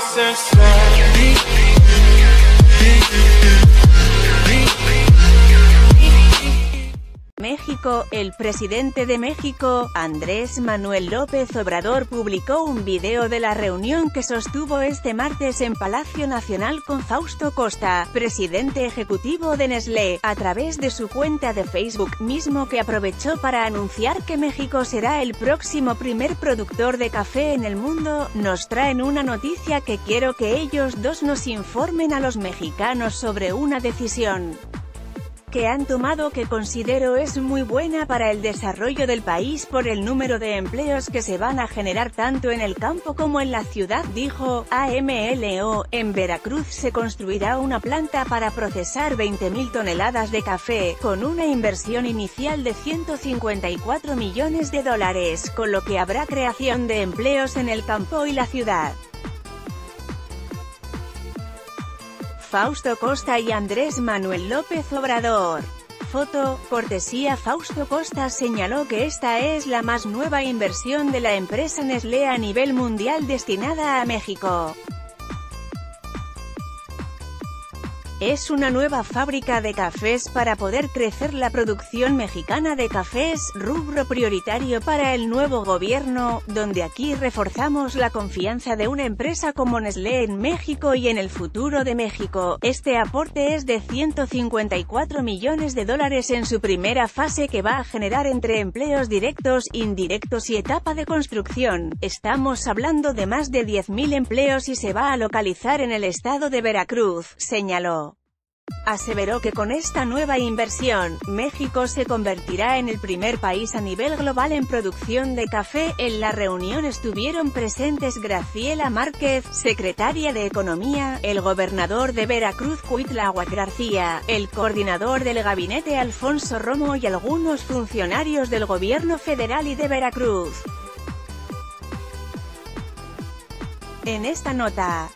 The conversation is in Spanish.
senseless El presidente de México, Andrés Manuel López Obrador publicó un video de la reunión que sostuvo este martes en Palacio Nacional con Fausto Costa, presidente ejecutivo de Nestlé, a través de su cuenta de Facebook, mismo que aprovechó para anunciar que México será el próximo primer productor de café en el mundo, nos traen una noticia que quiero que ellos dos nos informen a los mexicanos sobre una decisión que han tomado que considero es muy buena para el desarrollo del país por el número de empleos que se van a generar tanto en el campo como en la ciudad, dijo, AMLO, en Veracruz se construirá una planta para procesar 20.000 toneladas de café, con una inversión inicial de 154 millones de dólares, con lo que habrá creación de empleos en el campo y la ciudad. Fausto Costa y Andrés Manuel López Obrador. Foto, cortesía Fausto Costa señaló que esta es la más nueva inversión de la empresa Nestlé a nivel mundial destinada a México. Es una nueva fábrica de cafés para poder crecer la producción mexicana de cafés, rubro prioritario para el nuevo gobierno, donde aquí reforzamos la confianza de una empresa como Nestlé en México y en el futuro de México. Este aporte es de 154 millones de dólares en su primera fase que va a generar entre empleos directos, indirectos y etapa de construcción. Estamos hablando de más de 10.000 empleos y se va a localizar en el estado de Veracruz, señaló. Aseveró que con esta nueva inversión, México se convertirá en el primer país a nivel global en producción de café. En la reunión estuvieron presentes Graciela Márquez, secretaria de Economía, el gobernador de Veracruz Cuitláhuac García, el coordinador del gabinete Alfonso Romo y algunos funcionarios del gobierno federal y de Veracruz. En esta nota,